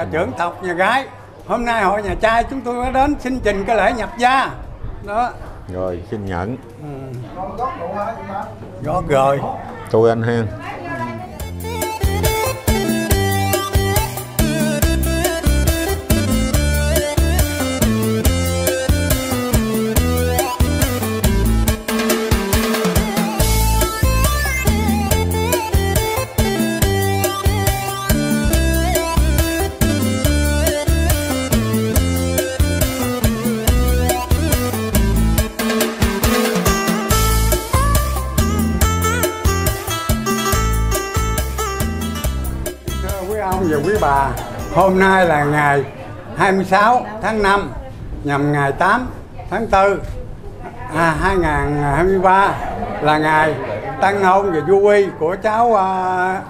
và trưởng tộc nhà gái. Hôm nay hội nhà trai chúng tôi đã đến xin trình cái lễ nhập gia. Đó. Rồi xin nhận. Gót rồi tôi anh hen hôm nay là ngày 26 tháng 5 nhằm ngày 8 tháng 4 à, 2023 là ngày tăng hôn và du quy của cháu à,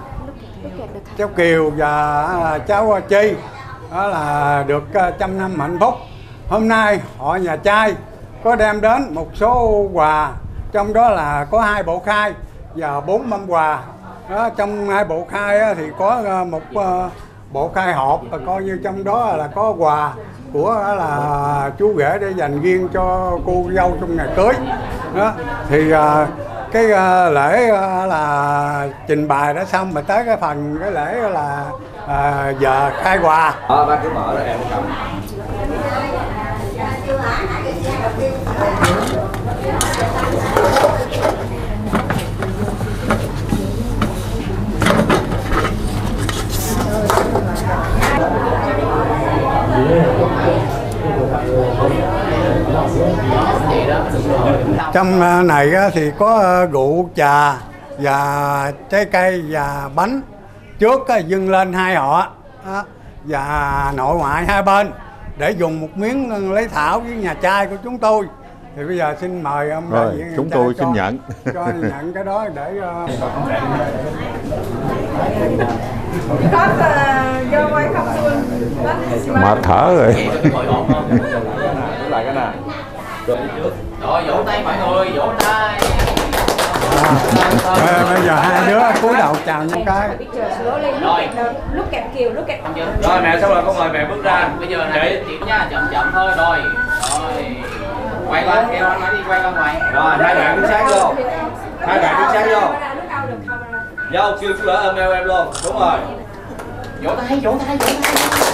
cháu Kiều và à, cháu à, Chi đó là được à, trăm năm hạnh phúc. Hôm nay họ nhà trai có đem đến một số quà trong đó là có hai bộ khai và bốn mâm quà đó, trong hai bộ khai á, thì có ờ, một ờ, bộ khai hộp, và coi như trong đó là có quà của là chú rể để dành riêng cho cô dâu trong ngày cưới. Đó, thì à, cái à, lễ à, là trình bày đã xong mà tới cái phần cái lễ là giờ khai quà. Ờ, ba cứ mở ra em cầm. Trong ờ, này á, thì có ờ, rượu trà và trái cây và bánh. Trước dâng lên hai họ đó, và nội ngoại hai bên để dùng một miếng lấy thảo với nhà trai của chúng tôi. Thì bây giờ xin mời ông Rồi, đại diện chúng tôi xin cho- nhận. cho nhận cái đó để ờ, uh, mệt thở rồi. Lại cái nào Rồi vỗ tay mọi người, vỗ tay. ờ, bây giờ hai đứa cúi đầu chào nhau cái the, look at Kiều, Không chưa? rồi mẹ xong rồi con mời mẹ bước ra Bây giờ để điểm nha, chậm chậm thôi rồi. Rồi. Quay qua, kéo nói đi, quay qua ngoài. rồi hai bạn đứng sát vô hai bạn đứng sát vô vô kêu chú lỡ eo em luôn đúng rồi Vỗ tay, vỗ tay, vỗ tay.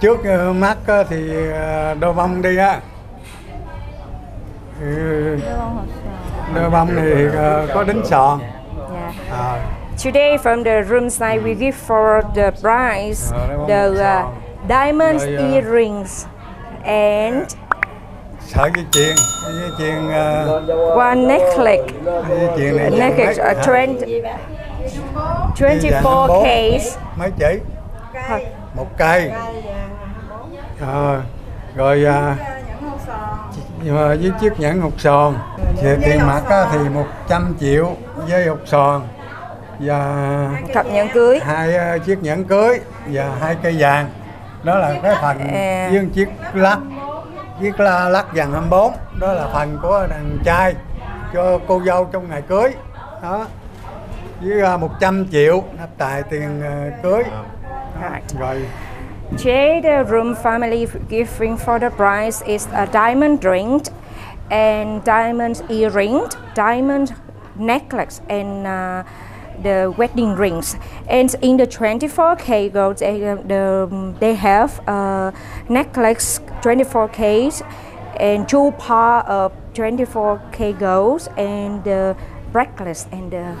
Trước ờ, mắt ờ, thì ờ, đôi bông đi á đôi bông thì có đính sòn Yeah. Ờ, Today, from the room side, we give for the bride the uh, diamond uh, earrings and sợi dây chuyền dây chuyền ờ, one necklace. dây chuyền này Necklace uh, 20, dây vàng 24 bốn. case. mấy chỉ một cây. Ờ, rồi à, Ờ, với chiếc nhẫn hột sòn thì tiền mặt á, thì 100 triệu với hột sòn và Cặp nhẫn cưới. hai ờ, chiếc nhẫn cưới và hai cây vàng. Đó là cái phần À. với chiếc lắc chiếc la lắc vàng 24 đó là phần của đàn trai cho cô dâu trong ngày cưới. Đó. Với ờ, 100 triệu nạp tài tiền ờ, cưới Right. Today, the room family giving for the bride is a diamond ring and diamond earring, diamond necklace, and uh, the wedding rings. And in the 24k gold, they, uh, the, they have a necklace 24k and two par of 24k gold and the bracelets and the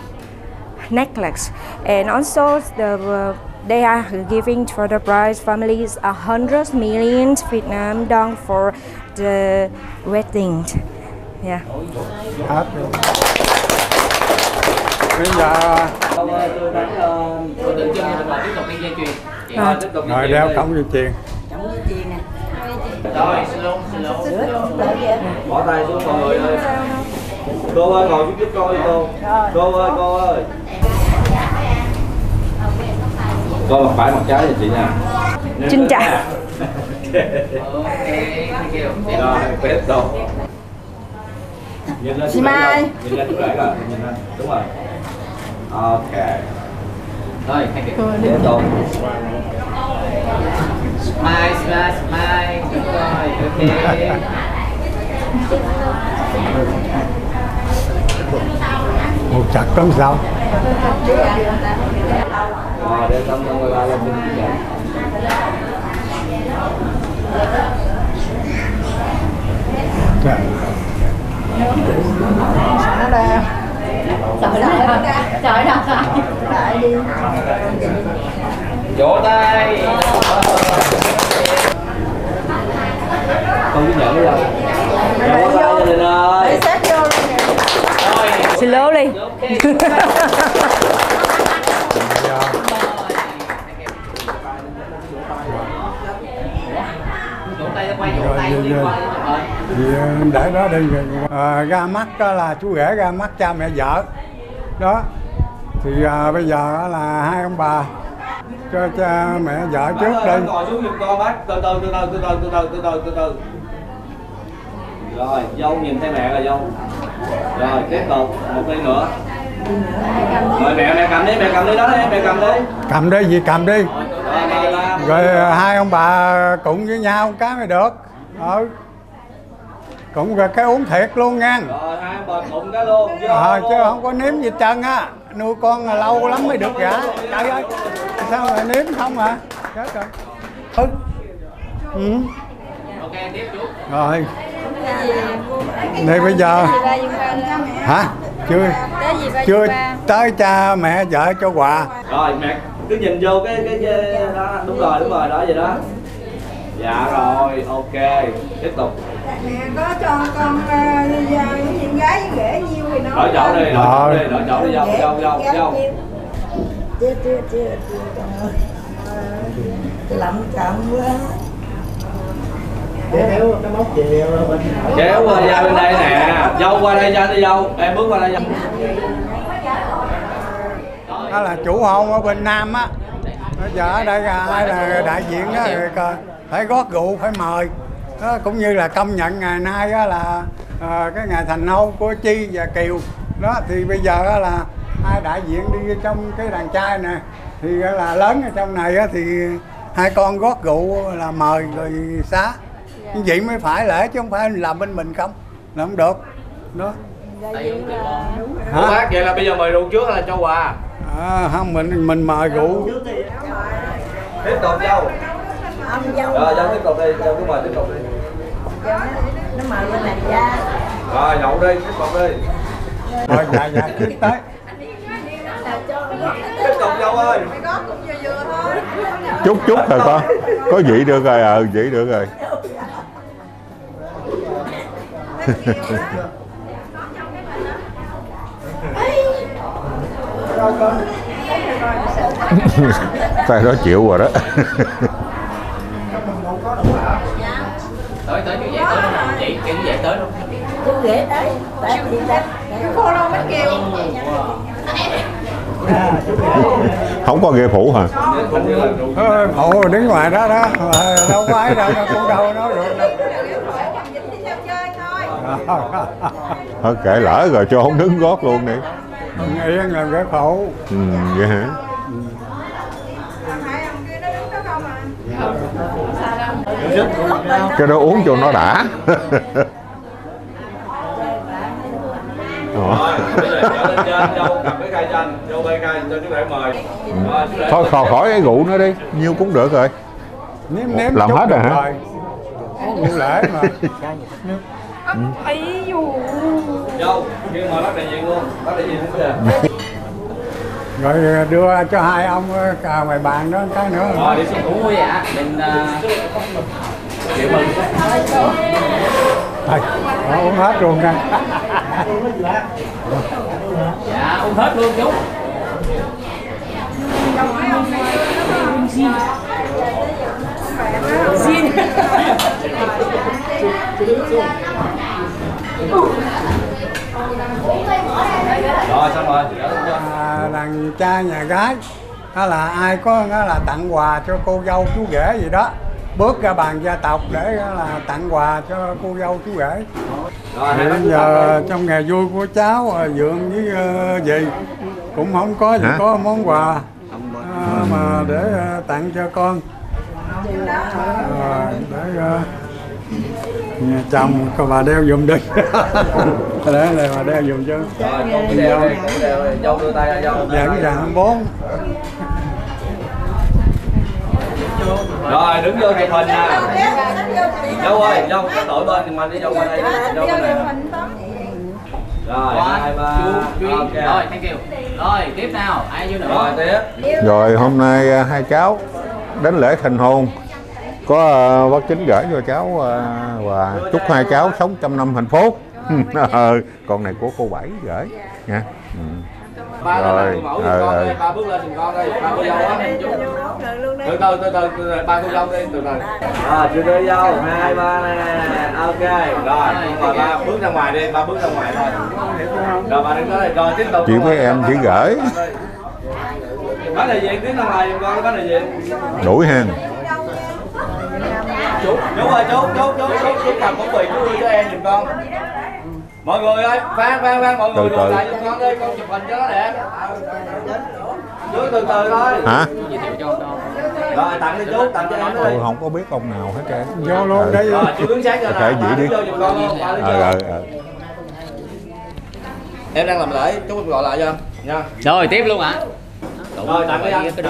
necklace and also the uh, they are giving for the bride families a hundred million Vietnam dong for the wedding. Yeah. rồi bây giờ rồi tục đi dây chuyền. Đeo cổng dây chuyền Rồi, xin lỗi, xin lỗi. bỏ tay xuống mọi người ơi cô ơi ngồi chút giúp cô đi cô cô ơi cô ơi coi mặt phải mặt trái cho chị nha. Xin chào chị Mai. đúng rồi. Ok. Rồi tiếp tục. Smile smile smile. Đúng rồi ok. một chặt tấn sau dạ. Trời. Sợ đau Sợ đau Sợ đau Sợ đau Vỗ tay. Thì ờ, để đó đi à, ra mắt đó là chú rể ra mắt cha mẹ vợ đó thì à, bây giờ là hai ông bà cho cha mẹ vợ trước đi ngồi xuống giùm con bác từ từ từ từ từ từ từ từ từ từ từ rồi dâu nhìn thấy mẹ rồi dâu rồi tiếp tục một ly nữa rồi mẹ mẹ cầm đi mẹ cầm đi đó đi mẹ cầm đi. Cầm đi gì cầm đi? Rồi à, hai ông bà cùng với nhau cái mới được. Ừ. Cũng rồi cái uống thiệt luôn nha. Rồi hai bà đụng cái luôn vô, Ờ, chứ không có nếm gì chân á. Nuôi con là lâu lắm mới được gả trời ơi sao lại nếm không hả? Chết rồi. Ừ. ừ. Ok, tiếp chú. rồi. Đây bây giờ hả chưa. Chưa. tới cha mẹ vợ cho quà. Rồi mẹ cứ nhìn vô cái cái, cái đó. Đúng rồi đúng rồi đó vậy đó. Dạ rồi ok tiếp tục. Mẹ có cho con uh, những gái với ghẻ nhiêu thì nó đổi chỗ đi đổi chỗ đi đổi chỗ đi dâu dâu dâu dâu chưa chưa chưa chưa con ơi. Lắm trọng quá kéo qua ra bên đây nè. Dâu qua đây cho đi dâu. Em bước qua đây dâu đó là chủ hôn ở bên nam á. Bây giờ ở đây là ai là đại diện đó phải gót rượu phải mời. Đó, cũng như là công nhận ngày nay á là à, cái ngày thành hôn của chi và kiều. Đó thì bây giờ á là hai đại diện đi trong cái đàn trai nè. Thì á là lớn ở trong này á thì hai con gót rượu là mời rồi xá như vậy mới phải lễ chứ không phải làm bên mình không. Là không được. Đó không? Ủa bác vậy là bây giờ mời rượu trước hay là cho quà? À, không mình mình mời rượu. Tiếp tục dâu. Ông dâu. Rồi dâu tiếp tục đi dâu cứ mời tiếp tục đi. Nó mời bên này ra. Rồi nhậu đi tiếp tục đi. Rồi dạ dạ tiếp tới. Tiếp tục dâu ơi. Mày gót cũng vừa vừa thôi. Chút chút rồi con. Có vị được rồi ờ vị được rồi tay đó chịu rồi đó. Tới tới chú dễ tới luôn. Chị chú dễ tới luôn. chú ghế đấy tại chị ta Cái follow mấy kêu. Không có ghê phủ hả? Như rượu Ờ, phụ đứng ngoài đó đó. Ờ, đâu có ai đâu cũng đâu nói được thôi kệ lỡ rồi cho không đứng gót luôn đi. Yên làm cái khổ ừ vậy hả? Cái đó uống cho nó đã. Ờ. Thôi khỏi khỏi cái rượu nữa đi. Nhiêu cũng được rồi. Làm hết rồi hả? uống rượu mà. dâu kêu mời bác đại diện luôn. Bác đại diện không về rồi đưa cho hai ông ờ, cà ngoài bàn đó cái nữa. Rồi đi xuống Ủa dạ, mình uh, chịu mừng. Thôi, uống hết luôn nha. Dạ, uống hết luôn chú. rồi xong rồi. À, đàn trai nhà gái. Đó là ai có đó là tặng quà cho cô dâu chú rể gì đó. Bước ra bàn gia tộc để là tặng quà cho cô dâu chú rể. Bây giờ trong ngày vui của cháu ờ, dượng với ờ, dì cũng không có gì Hả? có món quà à, mà để tặng cho con. À, để nhà chồng có bà đeo dùng đi. Để này bà đeo dùng cho rồi đeo đi đeo đi. Dâu đưa tay ra dâu dẫn dặn bốn. Rồi đứng vô chụp hình nè. Dâu ơi dâu cái đổi bên thì mình đi dâu qua đây. Dâu bên này rồi hai ba. ok. Rồi, thank you. Rồi, tiếp nào. Ai vô nữa? rồi tiếp. Rồi hôm nay à, hai cháu đến lễ thành hôn có à, bác chính gửi cho cháu à, và chúc hai cháu sống trăm năm hạnh phúc. Ờ, Con này của cô Bảy gửi nha. Ừ. ba Rồi, ờ, ờ. đây ba bước lên con đây ba cô dâu á từ từ từ từ từ từ ba cô dâu đi từ từ rồi chưa đưa dâu hai ba nè ok rồi rồi ba bước ra ngoài đi ba bước ra ngoài thôi rồi ba đứng đó đây rồi tiếp tục Chỉ với em chỉ gửi bác đại diện tiến ra ngoài con bác đại diện đuổi hàng. Chú ơi chú chú chú chú chú cầm bóng bì chú đưa cho em giùm con mọi người ơi phan phan phan mọi người Từ lại giùm con đi con chụp hình cho nó đẹp chú từ từ thôi Hả? Giới thiệu cho con. rồi tặng đi chú tặng cho em đi Tôi không có biết ông nào hết trơn. vô luôn Ừ. đây rồi chú đứng sát cho ba giữ đi. Ờ, ờ, ờ. em đang làm lễ chú gọi lại cho nha Rồi, tiếp luôn hả? rồi tặng anh cho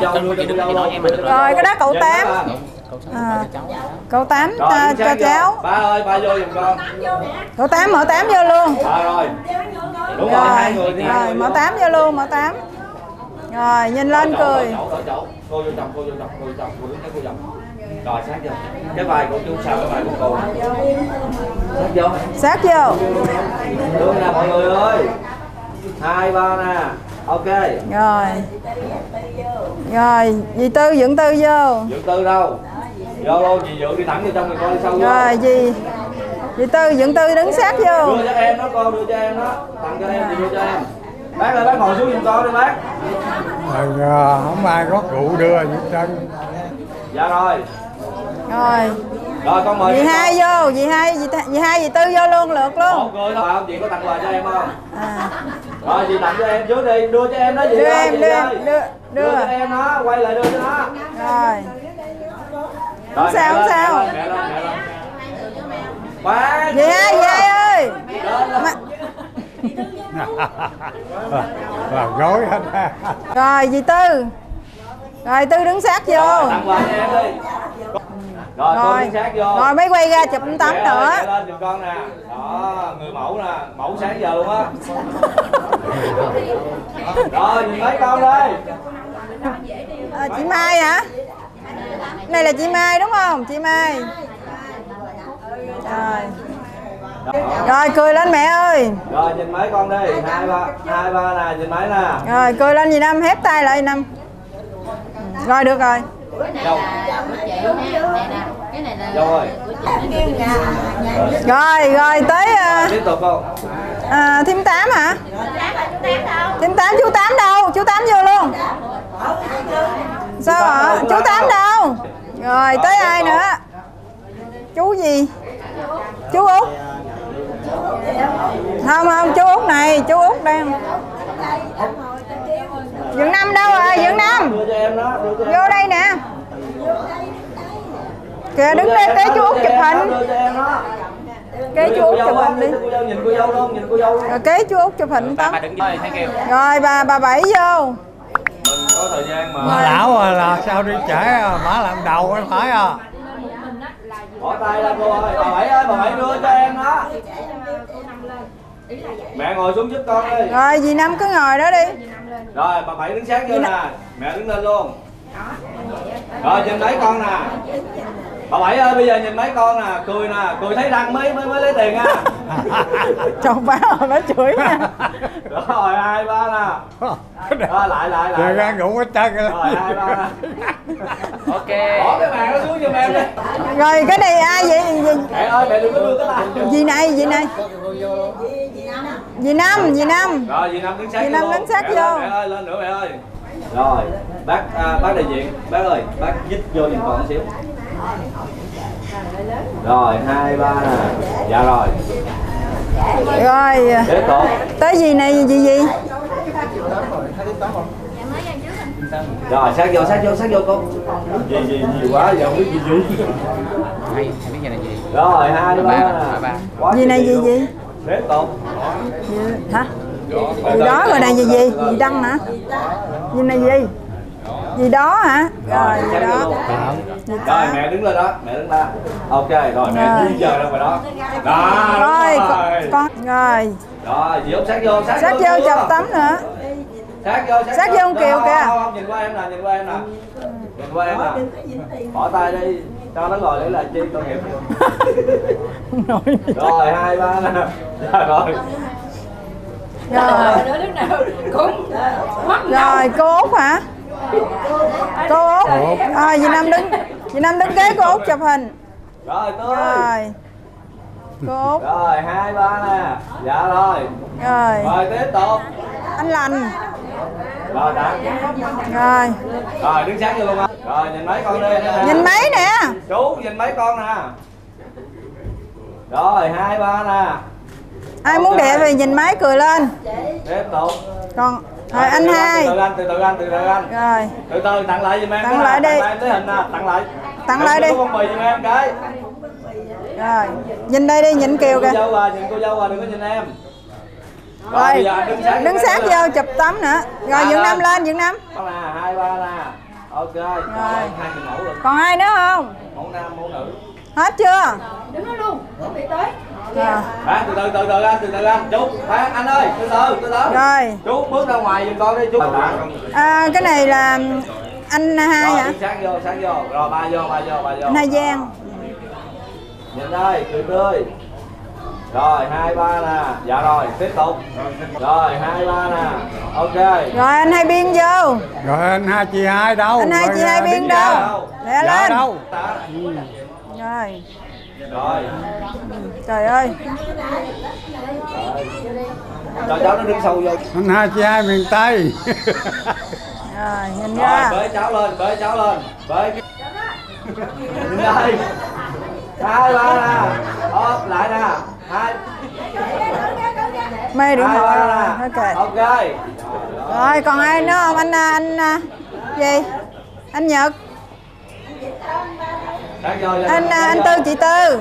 dâu rồi. Rồi cái đó cậu Dạ, tám. À, Cậu tám rồi à, cho vô. cháu. Ba ơi ba vô giùm con. Cậu tám mở tám vô luôn. Ba rồi. Đúng rồi hai người Rồi, rồi mở tám vô luôn mở tám. Rồi nhìn lên cười. cô vô chồng cô vô chồng cô vô chồng cô đứng cô chồng. Rồi sát vô. Cái vai của chú sao cái vai của cô? Sát vô. Sát vô. Đúng nè mọi người ơi. Hai ba nè. Ok. Rồi. Rồi dì Tư dựng Tư vô. Dự tư đâu vô luôn chị dự đi thẳng vô trong rồi con đi sau Rồi dì Dì Tư dựng Tư đứng sát vô. Đưa cho em đó con đưa cho em đó. Tặng cho em thì đưa cho em. Bác ơi bác ngồi xuống giùm con đi bác. Rồi à, không ai có cụ đưa hết trơn. Dạ rồi. Rồi. Rồi con mời Dì chị hai vô Dì hai dì, hai dì Tư vô luôn lượt luôn. Một người thôi không chị có tặng quà cho em không? À, rồi chị tặng cho em trước đi đưa cho em đó chị Đưa ơi, em chị đưa ơi. đưa đưa. Đưa cho em đó quay lại đưa cho nó. Rồi Rồi, sao, không sao. Quá dì hai ơi. Làm gói hết. Rồi dì Tư. Rồi Tư đứng sát vô. Rồi, đi. Rồi sát vô. Rồi mới quay ra chụp tấm ơi, nữa. lên giùm con nè. Đó người mẫu nè. Mẫu sáng giờ luôn á. Rồi nhìn mấy con đây? À, Chị Mai hả Này là chị Mai đúng không? Chị Mai. Rồi. Rồi cười lên mẹ ơi. Rồi nhìn mấy con đi. Hai ba hai ba nè nhìn mấy nè. Rồi cười lên gì Năm hép tay lại Năm Rồi được rồi. Rồi? Rồi tới à, tiếp tục không? à, thím tám hả? Thím tám chú tám đâu? Chú tám vô luôn sao hả chú tám đâu? rồi tới ai nữa? Chú gì? Chú út. Không không chú út này chú út đang dưỡng năm đâu rồi? Dưỡng năm đưa cho em đó đưa cho em vô đây nè. Kìa đứng đây kế chú út chụp hình. kế chú út chụp hình đi. cô dâu nhìn cô dâu luôn nhìn cô dâu luôn rồi kế chú út chụp hình tấm rồi bà bà bảy vô mình có thời gian mà. Mà lão à, là sao đi trễ à, má làm đầu phải phải à? Bỏ tay ra cô ơi. Bà bảy ơi bà bảy đưa cho em đó. Mẹ ngồi xuống giúp con đi. Rồi dì năm cứ ngồi đó đi. Rồi bà bảy đứng sát vô nè. Mẹ đứng lên luôn. Rồi nhìn mấy con nè bà bảy ơi bây giờ nhìn mấy con nè cười nè cười thấy răng mới mới mới lấy tiền nha chồng bà nó chửi nha. Rồi hai ba nè. Rồi lại lại lại. Ra ngủ hết trơn rồi. Rồi hai ba. Nè Ok. bỏ cái bàn nó xuống giùm em đi. Rồi cái này ai vậy? Dì, mẹ ơi mẹ đừng có đưa cái bàn vô. Dì này dì này? Dì năm dì năm rồi dì năm đứng sát Dì vô. Năm đứng sát mẹ vô. mẹ ơi lên nữa mẹ ơi. Rồi bác à, bác đại diện bác ơi bác dít vô giùm con xíu rồi hai ba nè. Dạ rồi. Rồi tới gì này gì gì? Rồi sát vô sát vô sát vô con gì gì gì quá giờ không biết gì gì hay biết gì là gì? Rồi hai ba Ba, nè. ba. Quá gì này gì gì? Tục Gì- hả? Gì đó rồi này gì gì? Gì đăng hả? Gì này gì? Gì đó hả rồi vô đó. gì rồi đó mẹ đứng lên đó mẹ đứng ra ok rồi mẹ Rồi. di dời ra ngoài đó. Đó rồi con, rồi. rồi. Rồi dì út sát vô sát, sát vô chụp tấm nữa. Sát vô sát, Sát vô. ông Kiều kìa. không, nhìn qua em nè nhìn qua em nè. Nhìn qua em nè. Bỏ tay đi cho nó ngồi để là chi tội nghiệp. Rồi hai ba nè. Rồi. Rồi. Rồi rồi cô út hả cô út. Rồi chị năm đứng. Chị năm đứng kế cô út chụp hình. Rồi tươi rồi. Cô út. Rồi hai ba nè. Dạ rồi. Rồi. Rồi tiếp tục. Anh lành. Rồi đã. Rồi. Rồi đứng sát vô luôn á rồi nhìn mấy con đi nè. nhìn mấy nè. Chú nhìn mấy con nè. Rồi hai ba nè. Ai muốn đẹp thì nhìn máy cười lên. Tiếp tục. Còn rồi anh hai. từ từ anh từ từ anh từ từ anh. Rồi. Từ từ tặng lại giùm em Tặng lại đi. tặng lại hình nè tặng lại. Tặng lại đi. Phong bì giùm em cái. Rồi nhìn đây đi nhìn kiều cô kìa. dâu à nhìn cô dâu à đừng có nhìn em. Rồi đứng sát vô chụp tấm nữa. Rồi dựng lên. năm lên dựng năm. Con nè hai ba nè. Ok rồi. hai người mẫu luôn còn ai nữa không? Mẫu nam mẫu nữ hết chưa? Rồi Bán từ từ từ từ anh từ từ anh chú bán anh ơi từ từ từ từ. Rồi. Chú bước ra ngoài giùm con đi chú. À, cái này là anh hai hả? sát vô sát vô. Rồi ba vô ba vô ba vô. Anh hai giang. Nhìn đây cười tươi. Rồi hai ba nè. Dạ rồi tiếp tục. Rồi hai ba nè. Ok. Rồi anh hai biên vô. Rồi anh hai chị hai đâu? Anh hai chị hai đứng biên ra. đâu? lẹ Dạ lên. đâu? Tá. Rồi rồi. Trời ơi. Cho cháu nó đứng sâu vô. Anh hai chị hai miền tây. Rồi nhìn rồi ra bế cháu lên bế cháu lên. Bế nhìn đây. Hai ba nè ốp lại nè. Hai. Mê điện thoại rồi kệ ok. Rồi còn ai nữa không? Anh à, anh à, gì? Anh nhật anh à, anh tư, chị tư.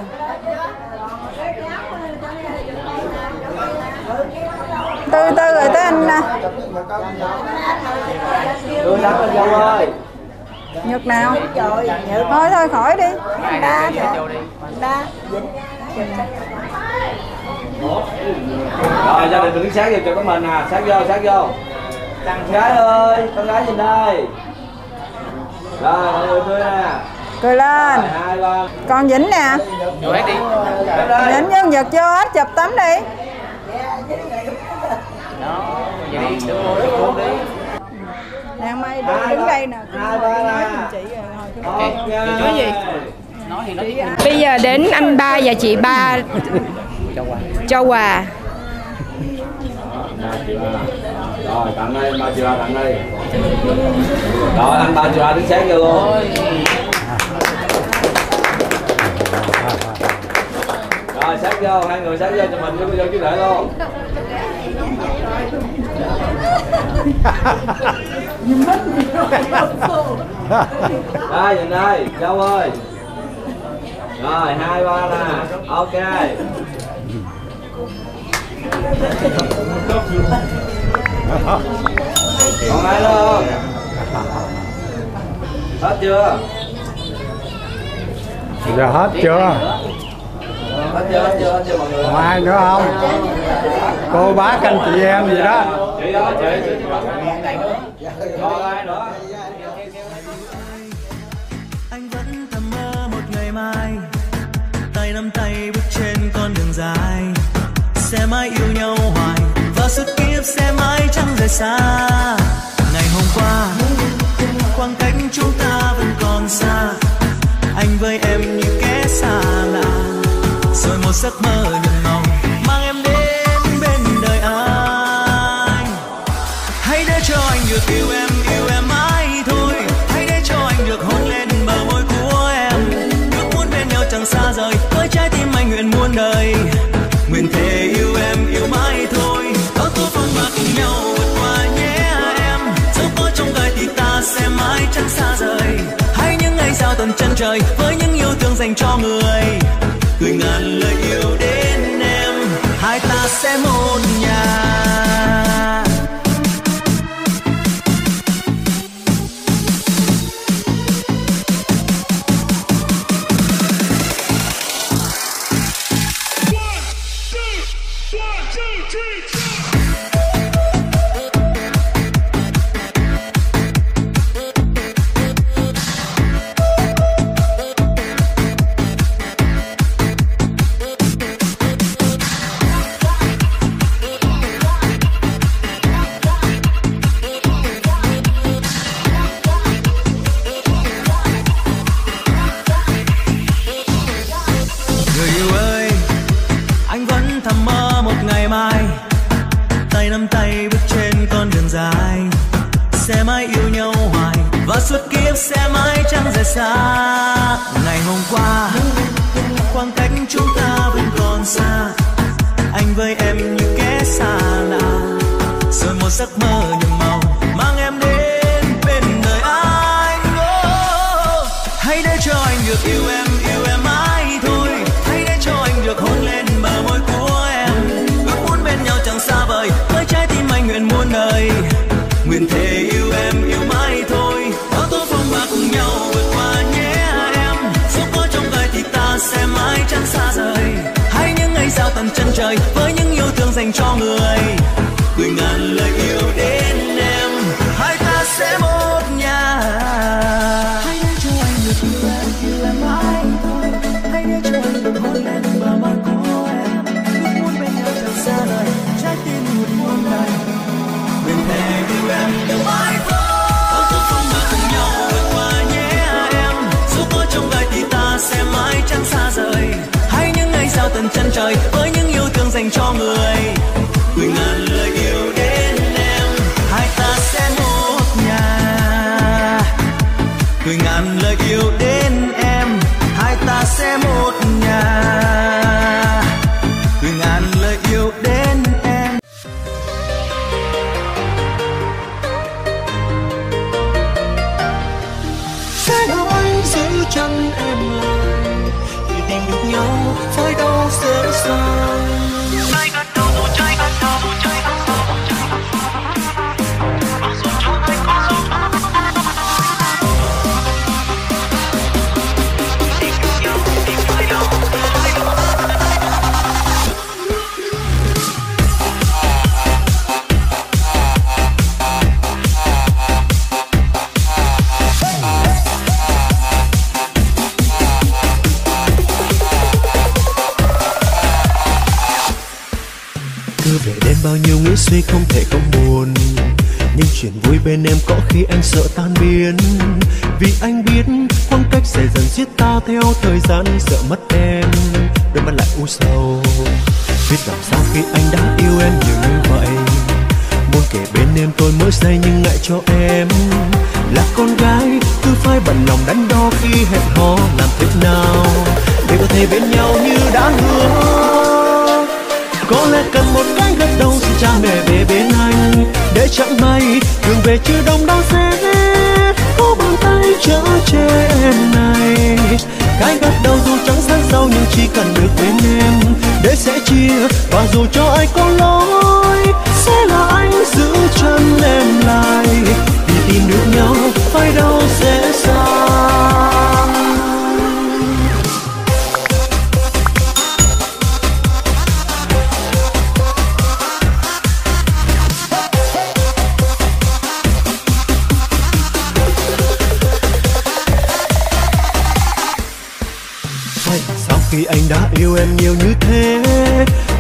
Tư tư rồi tới anh à. ơi nhật nào? Thôi thôi, khỏi đi. Ba ba. Rồi, gia đình mình đứng sáng vô cho các mình à. Sát vô sát vô. Con gái ơi, con gái nhìn đây. Rồi mọi người tươi nè cười lên. Còn vĩnh nè. Vĩnh với nhật vô hết chụp tấm đi. Đó vậy đi đứng nè mày đây nè nói chị rồi gì? nói thì nói. Bây giờ đến anh ba và chị ba. Cho qua cho quà. rồi tặng đây ba chị ba tặng đây. Rồi anh ba chị ba đứng sát vô luôn rồi sát vô hai người sát vô cho mình vô vô chứ để luôn đây nhìn đây châu ơi. Rồi hai ba nè. Ok. Còn ai không? Hết chưa? Giờ hết chưa còn ai nữa không? Cô bác anh chị em gì đó. Anh vẫn thầm mơ một ngày mai. Tay nắm tay bước trên con đường dài. Sẽ mãi yêu nhau hoài. Và suốt kiếp sẽ mãi chẳng rời xa. Ngày hôm qua khoảng cách chúng ta vẫn còn xa. Anh với em nhiều giấc mơ nhạt màu, mang em đến bên đời anh. Hãy để cho anh được yêu em yêu em mãi thôi. Hãy để cho anh được hôn lên bờ môi của em. Ước muốn bên nhau chẳng xa rời với trái tim anh nguyện muôn đời. Nguyện thề yêu em, yêu mãi thôi. Có tố phong và nhau vượt qua nhé em. Dẫu có trong đời thì ta sẽ mãi chẳng xa rời. Hãy những ngày sao tận chân trời với những yêu thương dành cho người gửi ngàn lời yêu đến em hai ta sẽ một nhà. Nguyện muôn đời. Nguyện thề yêu em, yêu mãi thôi. Bao tố phong ba cùng nhau vượt qua nhé em. Dù có trong đời thì ta sẽ mãi chẳng xa rời. Hãy những ngày giao tận chân trời với những yêu thương dành cho người. Gửi ngàn lời yêu đến em. Hai ta sẽ mỗi rời. Hãy những ngày sao tận chân trời với những yêu thương dành cho người. Gửi ngàn lời yêu đến em, hai ta sẽ một nhà. Gửi ngàn lời yêu đến dễ nhiêu không thể không buồn. Nhưng chuyện vui bên em có khi anh sợ tan biến. Vì anh biết khoảng cách sẽ dần giết ta theo thời gian, sợ mất em, đôi mắt lại u sầu. Biết làm sao khi anh đã yêu em nhiều như vậy. Muốn kể bên em tôi mới say nhưng ngại cho em. Là con gái, cứ phải bận lòng đắn đo khi hẹn hò, làm thế nào để có thể bên nhau như đã hứa có lẽ cần một cái gật đầu xin cha mẹ về bên anh. Để chẳng may đường về chưa đông đau sẽ có bàn tay chở che em này. Cái gật đầu dù chẳng sáng sau nhưng chỉ cần được bên em. Để sẽ chia và dù cho ai có lỗi, sẽ là anh giữ chân em lại. Vì tìm được nhau, phải đâu sẽ xa. Khi anh đã yêu em nhiều như thế,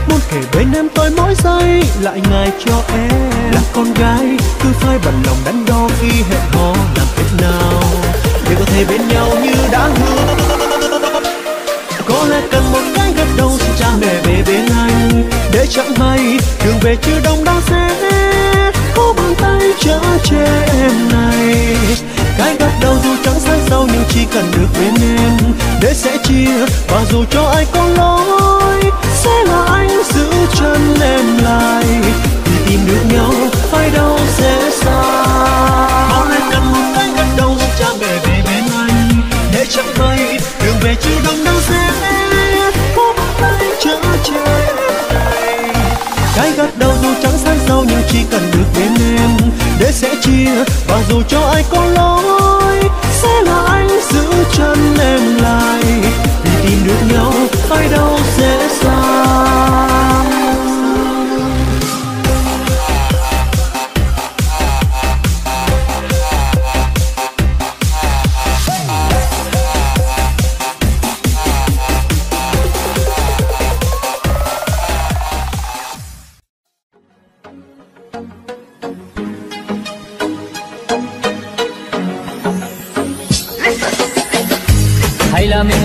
Muốn kể bên em tôi mỗi giây, lại ngài cho em. Là con gái, cứ phải bận lòng đắn đo khi hẹn hò, làm thế nào Để có thể bên nhau như đã hứa? Có lẽ cần một cái gật đầu xin cha mẹ về bên anh, Để chẳng may đường về chưa đông đã sẽ có bàn tay chở che em này. Cái gật đầu dù chẳng xa đau nhưng chỉ cần được bên em để sẽ chia. Và dù cho ai có nói, sẽ là anh giữ chân em lại. Vì tìm được nhau phải đau sẽ xa. bao lên cần một cái gật đầu giúp cha mẹ về bên anh. Để chẳng vây đường về chưa đông đâu dễ có một tay chở che cái gật đầu dù trắng sáng sau, nhưng chỉ cần được bên em để sẽ chia. Và dù cho ai có lỗi sẽ là anh giữ chân em lại. Vì tìm được nhau, ai đâu dễ dàng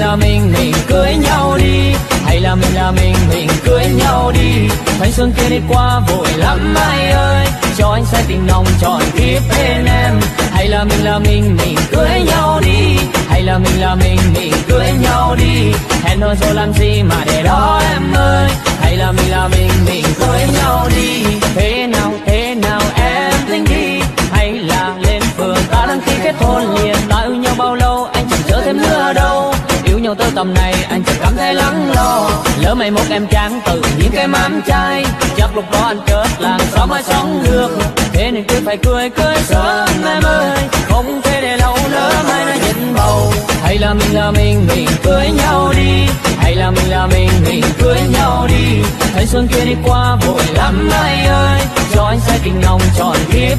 là mình là mình mình cưới nhau đi. Hay là mình là mình mình cưới nhau đi. Thanh xuân kia đi qua vội lắm, ai ơi. Cho anh say tình nồng tròn kiếp bên em. Hay là mình là mình mình cưới nhau đi. Hay là mình là mình mình cưới nhau đi. Hẹn hò rồi làm gì mà để đó em ơi. Hay là mình là mình mình cưới nhau đi. Thế nào thế nào em tính đi. Hay là lên phường ta đăng ký kết hôn liền. Ta yêu nhau bao lâu, anh chẳng chờ thêm nữa đâu nhau tới tầm này, anh chẳng cảm thấy lắng lo. Lỡ mày một em chán từ những cái mắm chai chắc lúc đó anh chết làm sao mới sống được. Thế nên cứ phải cười cười sớm em ơi. Không thể để lâu nữa mai nó nhìn bầu. Hay là mình là mình mình cưới nhau đi. Hay là mình là mình mình cưới nhau đi. Thấy xuân kia đi qua vội lắm anh ơi. Cho anh say tình nồng tròn kiếp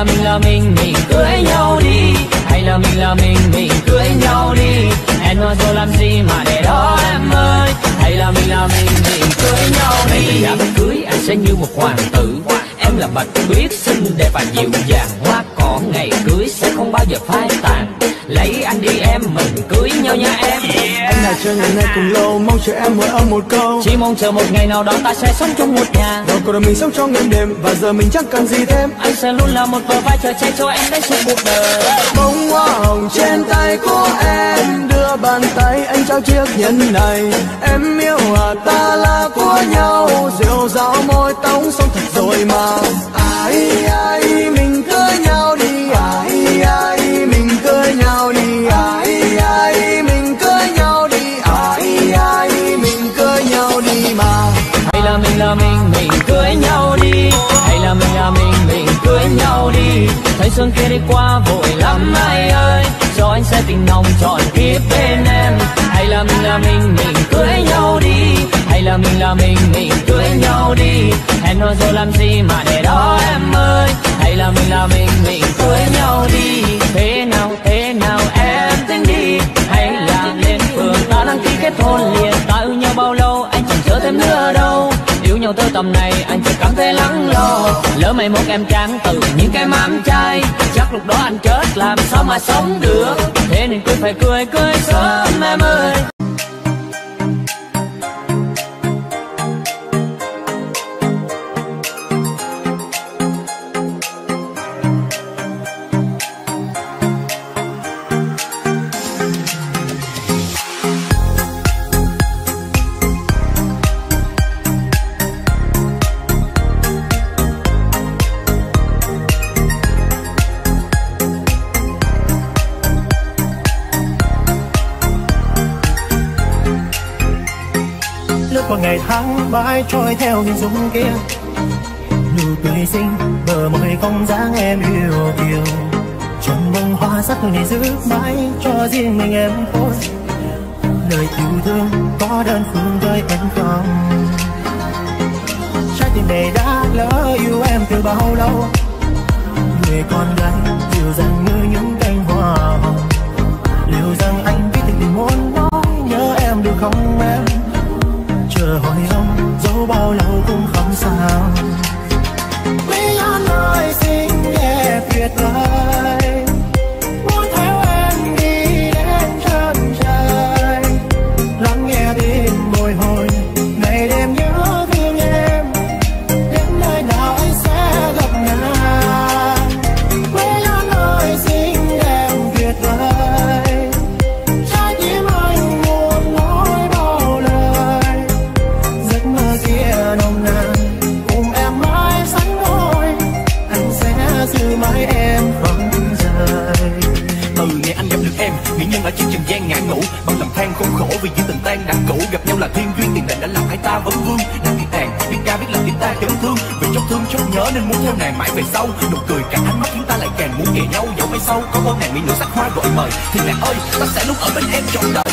là mình là mình mình cưới nhau đi. Hay là mình là mình mình cưới nhau đi. Em nói rồi làm gì mà để đó em ơi. Hay là mình là mình mình cưới nhau đi. Đám cưới, anh sẽ như một hoàng tử. Em là bạch tuyết xinh, đẹp và dịu dàng. Hoa cỏ ngày cưới sẽ không bao giờ phai tàn lấy anh đi em mình cưới nhau nha em. Anh đã chờ ngày này cùng lâu mong chờ em mỗi âm một câu. Chỉ mong chờ một ngày nào đó ta sẽ sống chung một nhà. Rồi cuộc đời mình sống trong đêm đêm và giờ mình chẳng cần gì thêm. Anh sẽ luôn là một bờ vai chờ che cho em đến suốt cuộc đời. Bông hoa hồng trên tay của em đưa bàn tay anh trao chiếc nhẫn này. Em yêu à ta là của nhau rượu ráo môi tống sống thật rồi mà. Ai ai mình là mình là mình mình cưới nhau đi. Hay là mình là mình mình cưới nhau đi. Thanh xuân kia đi qua vội lắm ai ơi. Cho anh sẽ tình nồng tròn kiếp bên em. Hay là mình là mình mình cưới nhau đi. Hay là mình là mình mình cưới nhau đi. Hẹn hò rồi làm gì mà để đó em ơi. Hay là mình là mình mình cưới nhau đi. Thế nào thế nào em tính đi. Hay là lên phường ta đăng ký kết hôn liền. Yêu tới tầm này, anh chỉ cảm thấy lắng lo. Lỡ mày một em trang từ những cái mắm chai, chắc lúc đó anh chết, làm sao mà sống được? Thế nên cứ phải cười cười sớm, em ơi. Qua ngày tháng mãi trôi theo hình dung kia. Nụ cười xinh, bờ môi không dáng em yêu kiều. Trong bông hoa sắc này giữ mãi cho riêng mình em thôi. Lời yêu thương có đơn phương với em không? Trái tim này đã lỡ yêu em từ bao lâu? Người con gái dịu dàng như những cánh hoa hồng. Liệu rằng anh biết tình muốn nói nhớ em được không em? Chờ hỏi ông dẫu bao lâu cũng không sao. Quý anh ơi xinh đẹp tuyệt vời. là thiên duyên tiền định đã làm hai ta vấn vương nàng biết nàng biết ca biết làm tiếng ta chấn thương. Vì chót thương chót nhớ nên muốn theo nàng mãi về sau. Nụ cười càng ánh mắt chúng ta lại càng muốn kề nhau dẫu mai sau. Có ơn nàng mỹ nữ sắc hoa gọi mời. Thì nàng ơi, ta sẽ luôn ở bên em trọn đời.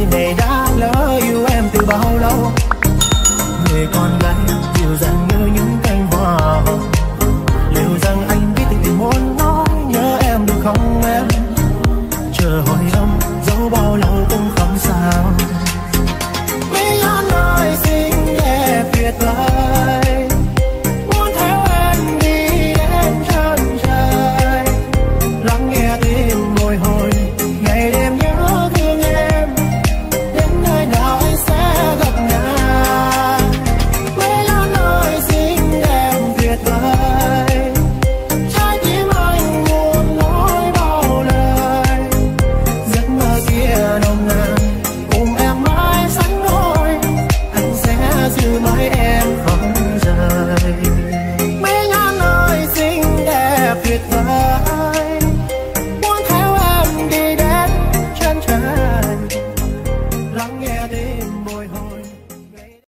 Tim này đã lỡ yêu em từ bao lâu? Người con gái dịu dàng